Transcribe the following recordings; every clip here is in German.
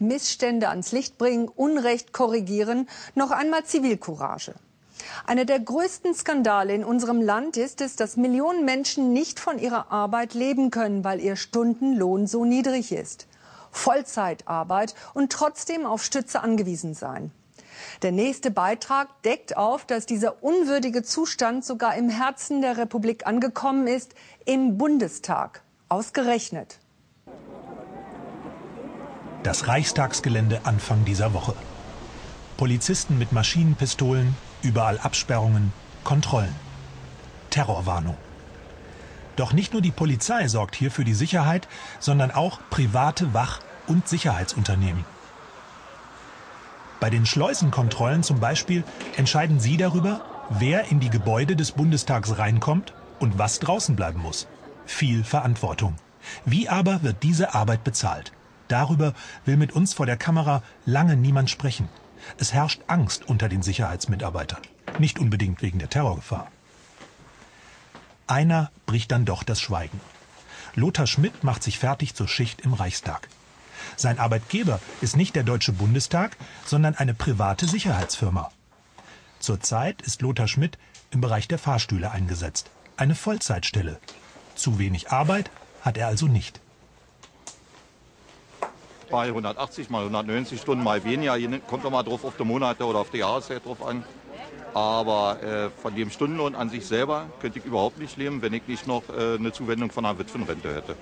Missstände ans Licht bringen, Unrecht korrigieren, noch einmal Zivilcourage. Einer der größten Skandale in unserem Land ist es, dass Millionen Menschen nicht von ihrer Arbeit leben können, weil ihr Stundenlohn so niedrig ist. Vollzeitarbeit und trotzdem auf Stütze angewiesen sein. Der nächste Beitrag deckt auf, dass dieser unwürdige Zustand sogar im Herzen der Republik angekommen ist, im Bundestag. Ausgerechnet. Das Reichstagsgelände Anfang dieser Woche. Polizisten mit Maschinenpistolen, überall Absperrungen, Kontrollen. Terrorwarnung. Doch nicht nur die Polizei sorgt hier für die Sicherheit, sondern auch private Wach- und Sicherheitsunternehmen. Bei den Schleusenkontrollen zum Beispiel entscheiden Sie darüber, wer in die Gebäude des Bundestags reinkommt und was draußen bleiben muss. Viel Verantwortung. Wie aber wird diese Arbeit bezahlt? Darüber will mit uns vor der Kamera lange niemand sprechen. Es herrscht Angst unter den Sicherheitsmitarbeitern. Nicht unbedingt wegen der Terrorgefahr. Einer bricht dann doch das Schweigen. Lothar Schmidt macht sich fertig zur Schicht im Reichstag. Sein Arbeitgeber ist nicht der Deutsche Bundestag, sondern eine private Sicherheitsfirma. Zurzeit ist Lothar Schmidt im Bereich der Fahrstühle eingesetzt. Eine Vollzeitstelle. Zu wenig Arbeit hat er also nicht. Bei 180 mal 190 Stunden mal weniger, kommt doch mal drauf auf die Monate oder auf die Jahreszeit drauf an. Aber äh, von dem Stundenlohn an sich selber könnte ich überhaupt nicht leben, wenn ich nicht noch äh, eine Zuwendung von einer Witwenrente hätte.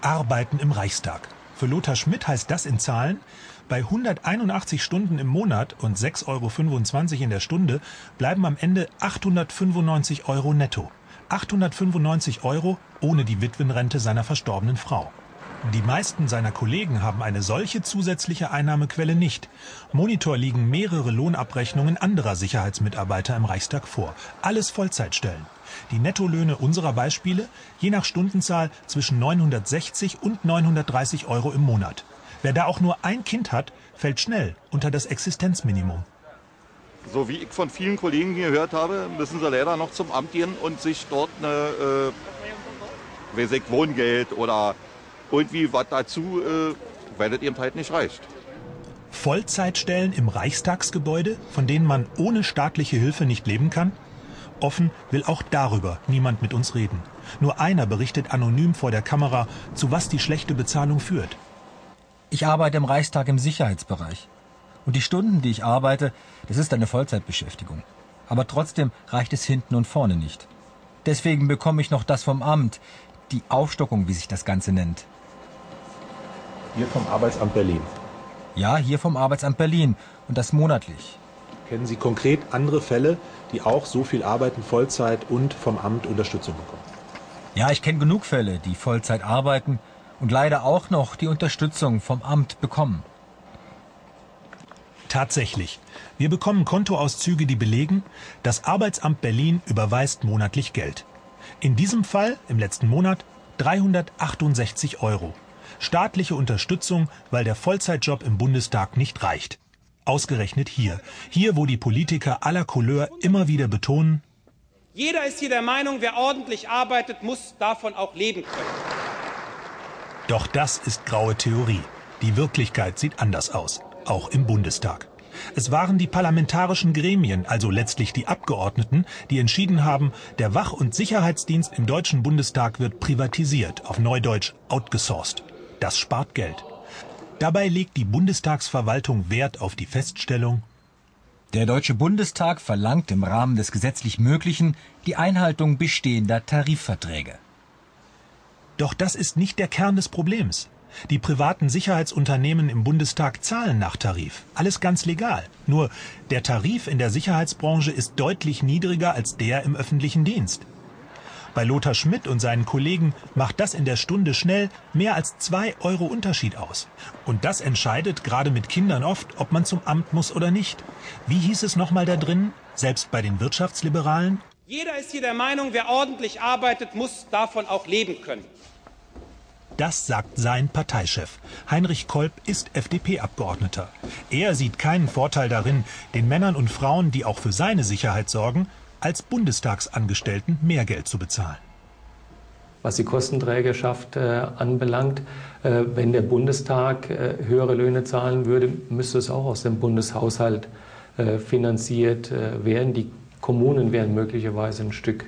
Arbeiten im Reichstag. Für Lothar Schmidt heißt das in Zahlen, bei 181 Stunden im Monat und 6,25 Euro in der Stunde bleiben am Ende 895 Euro netto. 895 Euro ohne die Witwenrente seiner verstorbenen Frau. Die meisten seiner Kollegen haben eine solche zusätzliche Einnahmequelle nicht. Monitor liegen mehrere Lohnabrechnungen anderer Sicherheitsmitarbeiter im Reichstag vor. Alles Vollzeitstellen. Die Nettolöhne unserer Beispiele je nach Stundenzahl zwischen 960 und 930 Euro im Monat. Wer da auch nur ein Kind hat, fällt schnell unter das Existenzminimum. So wie ich von vielen Kollegen gehört habe, müssen sie leider noch zum Amt gehen und sich dort eine, äh, Wohngeld oder irgendwie was dazu, äh, weil das eben halt nicht reicht. Vollzeitstellen im Reichstagsgebäude, von denen man ohne staatliche Hilfe nicht leben kann? Offen will auch darüber niemand mit uns reden. Nur einer berichtet anonym vor der Kamera, zu was die schlechte Bezahlung führt. Ich arbeite im Reichstag im Sicherheitsbereich. Und die Stunden, die ich arbeite, das ist eine Vollzeitbeschäftigung. Aber trotzdem reicht es hinten und vorne nicht. Deswegen bekomme ich noch das vom Amt, die Aufstockung, wie sich das Ganze nennt. Hier vom Arbeitsamt Berlin. Ja, hier vom Arbeitsamt Berlin und das monatlich. Kennen Sie konkret andere Fälle, die auch so viel arbeiten, Vollzeit und vom Amt Unterstützung bekommen? Ja, ich kenne genug Fälle, die Vollzeit arbeiten und leider auch noch die Unterstützung vom Amt bekommen. Tatsächlich. Wir bekommen Kontoauszüge, die belegen, das Arbeitsamt Berlin überweist monatlich Geld. In diesem Fall, im letzten Monat, 368 Euro. Staatliche Unterstützung, weil der Vollzeitjob im Bundestag nicht reicht. Ausgerechnet hier. Hier, wo die Politiker aller Couleur immer wieder betonen, jeder ist hier der Meinung, wer ordentlich arbeitet, muss davon auch leben können. Doch das ist graue Theorie. Die Wirklichkeit sieht anders aus, auch im Bundestag. Es waren die parlamentarischen Gremien, also letztlich die Abgeordneten, die entschieden haben, der Wach- und Sicherheitsdienst im Deutschen Bundestag wird privatisiert, auf Neudeutsch outgesourced. Das spart Geld. Dabei legt die Bundestagsverwaltung Wert auf die Feststellung, der Deutsche Bundestag verlangt im Rahmen des gesetzlich Möglichen die Einhaltung bestehender Tarifverträge. Doch das ist nicht der Kern des Problems. Die privaten Sicherheitsunternehmen im Bundestag zahlen nach Tarif. Alles ganz legal. Nur der Tarif in der Sicherheitsbranche ist deutlich niedriger als der im öffentlichen Dienst. Bei Lothar Schmidt und seinen Kollegen macht das in der Stunde schnell mehr als zwei Euro Unterschied aus. Und das entscheidet gerade mit Kindern oft, ob man zum Amt muss oder nicht. Wie hieß es nochmal da drin, selbst bei den Wirtschaftsliberalen? Jeder ist hier der Meinung, wer ordentlich arbeitet, muss davon auch leben können. Das sagt sein Parteichef. Heinrich Kolb ist FDP-Abgeordneter. Er sieht keinen Vorteil darin, den Männern und Frauen, die auch für seine Sicherheit sorgen, als Bundestagsangestellten mehr Geld zu bezahlen. was die Kostenträgerschaft äh, anbelangt. Äh, wenn der Bundestag äh, höhere Löhne zahlen würde, müsste es auch aus dem Bundeshaushalt äh, finanziert äh, werden. Die Kommunen wären möglicherweise ein Stück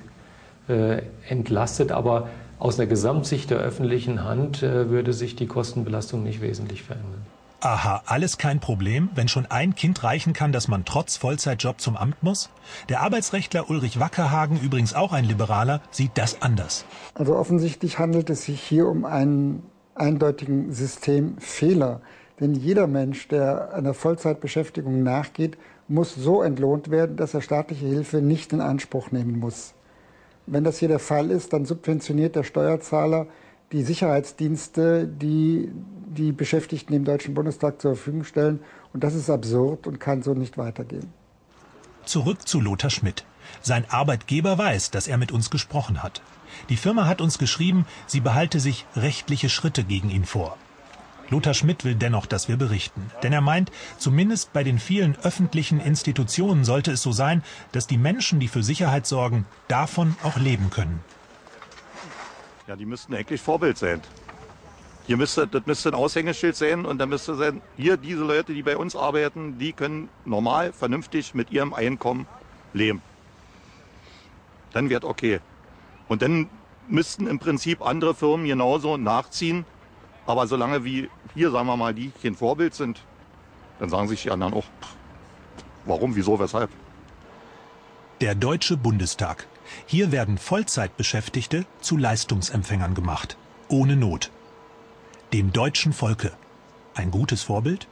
äh, entlastet, aber aus der Gesamtsicht der öffentlichen Hand würde sich die Kostenbelastung nicht wesentlich verändern. Aha, alles kein Problem, wenn schon ein Kind reichen kann, dass man trotz Vollzeitjob zum Amt muss? Der Arbeitsrechtler Ulrich Wackerhagen, übrigens auch ein Liberaler, sieht das anders. Also offensichtlich handelt es sich hier um einen eindeutigen Systemfehler. Denn jeder Mensch, der einer Vollzeitbeschäftigung nachgeht, muss so entlohnt werden, dass er staatliche Hilfe nicht in Anspruch nehmen muss. Wenn das hier der Fall ist, dann subventioniert der Steuerzahler die Sicherheitsdienste, die die Beschäftigten im Deutschen Bundestag zur Verfügung stellen. Und das ist absurd und kann so nicht weitergehen. Zurück zu Lothar Schmidt. Sein Arbeitgeber weiß, dass er mit uns gesprochen hat. Die Firma hat uns geschrieben, sie behalte sich rechtliche Schritte gegen ihn vor. Lothar Schmidt will dennoch, dass wir berichten. Denn er meint, zumindest bei den vielen öffentlichen Institutionen sollte es so sein, dass die Menschen, die für Sicherheit sorgen, davon auch leben können. Ja, die müssten eigentlich Vorbild sein. Hier müsste, das müsste ein Aushängeschild sein und da müsste sein, hier diese Leute, die bei uns arbeiten, die können normal, vernünftig mit ihrem Einkommen leben. Dann wird okay. Und dann müssten im Prinzip andere Firmen genauso nachziehen. Aber solange wie hier, sagen wir mal, die kein Vorbild sind, dann sagen sich die anderen auch, warum, wieso, weshalb. Der Deutsche Bundestag. Hier werden Vollzeitbeschäftigte zu Leistungsempfängern gemacht. Ohne Not. Dem deutschen Volke. Ein gutes Vorbild?